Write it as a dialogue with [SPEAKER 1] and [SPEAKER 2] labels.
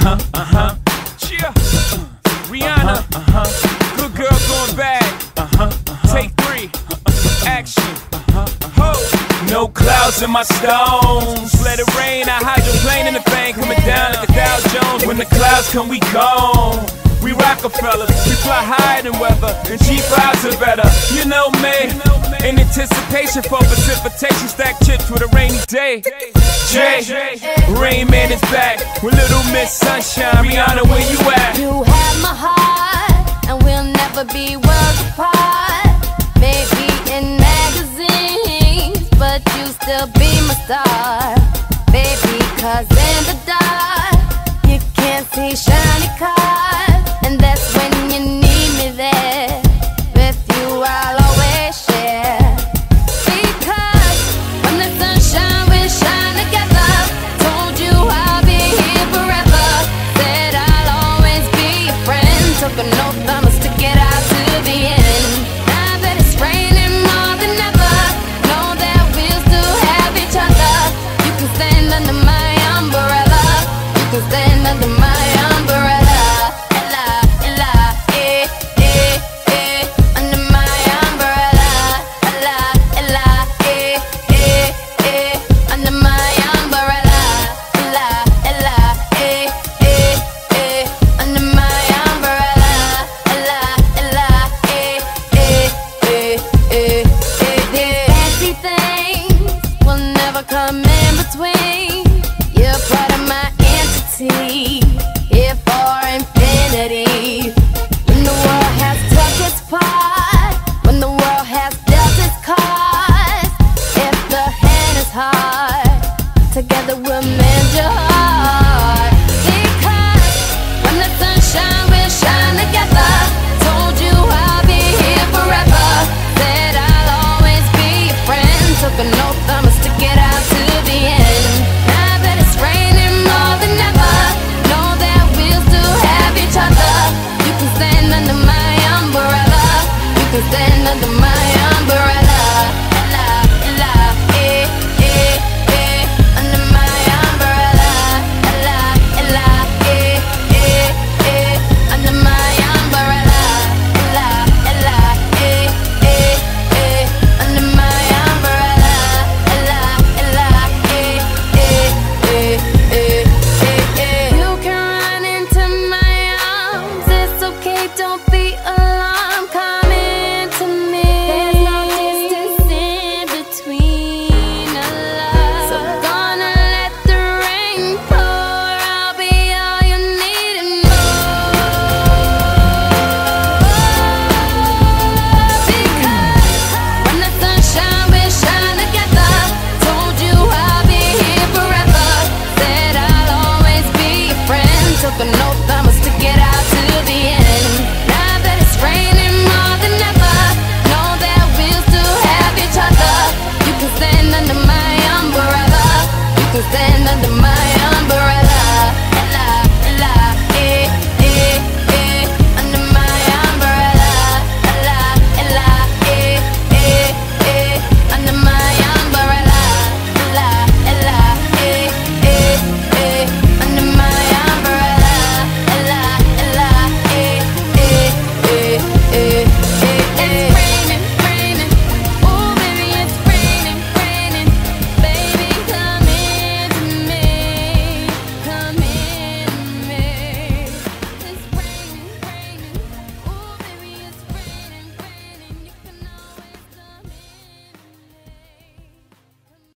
[SPEAKER 1] huh, uh huh. Cheer. Rihanna. Uh huh. Good girl going bad. Uh huh. Take three. Action. Ho. No clouds in my stones. Let it rain. I hydroplane in the bank. Coming down like the Dow Jones. When the clouds come, we gone. We Rockefellers, we fly higher than weather, and G5s are better. You know me, in anticipation for precipitation, stack chips with a rainy day. Jay, Rain Man is back with Little Miss Sunshine. Rihanna, where you at?
[SPEAKER 2] You have my heart, and we'll never be worlds apart. Maybe in magazines, but you still be my star. Baby, cause in the dark, you can't see shiny cars. but no together we'll mend your heart. Because when the sunshine will shine together Told you I'll be here forever. Said I'll always be your friend. Took an oath I'ma stick it out to the end. Now that it's raining more than ever Know that we'll still have each other. You can stand under my umbrella. You can stand under my no time.